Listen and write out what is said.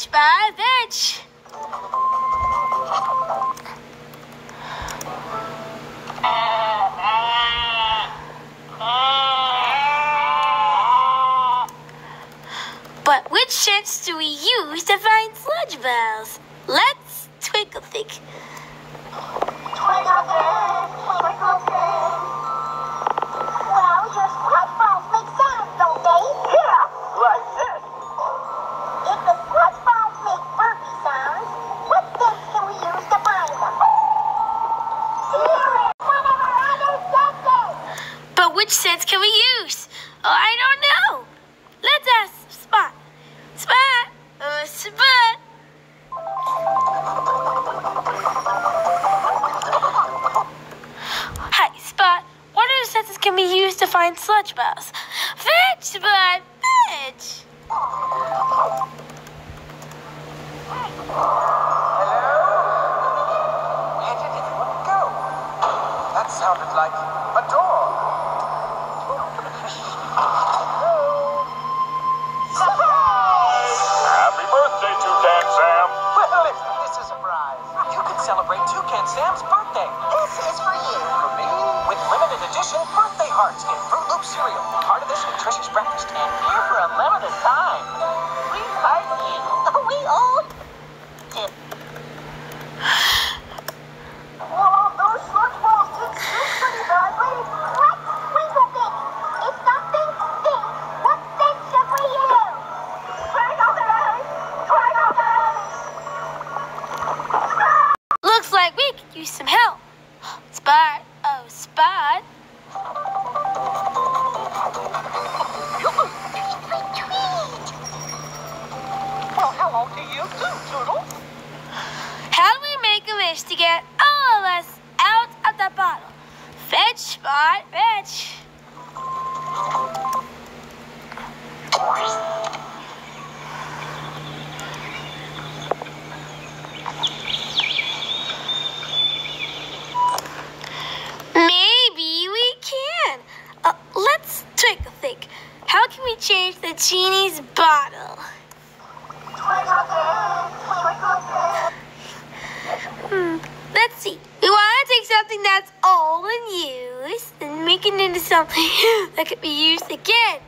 inch by inch. But which sense do we use to find sludge balls? Let's twinkle think. Twinkle think, twinkle think. But which sense can we use? Oh, I don't know. Let's ask Spot. Spot. Uh, Spot. Hi, Spot. What other senses can we use to find sludge balls? Fetch, Spot. Fetch. Hello? Where did everyone go? That sounded like a door. Happy birthday, Toucan Sam. Well, if this is a surprise, you can celebrate Toucan Sam's birthday. This is for you. For me, with limited edition birthday hearts in Froot Loop cereal. Part of this nutritious breakfast. And here for a limited time. Use some help. Spot. Oh, Spot. Tweet, tweet. Well, hello to you too, Toodle. How do we make a wish to get all of us out of the bottle? Fetch, Spot, fetch. Maybe we can. Uh, let's twinkle think. How can we change the genie's bottle? Hmm. Let's see. We want to take something that's old and used and make it into something that could be used again.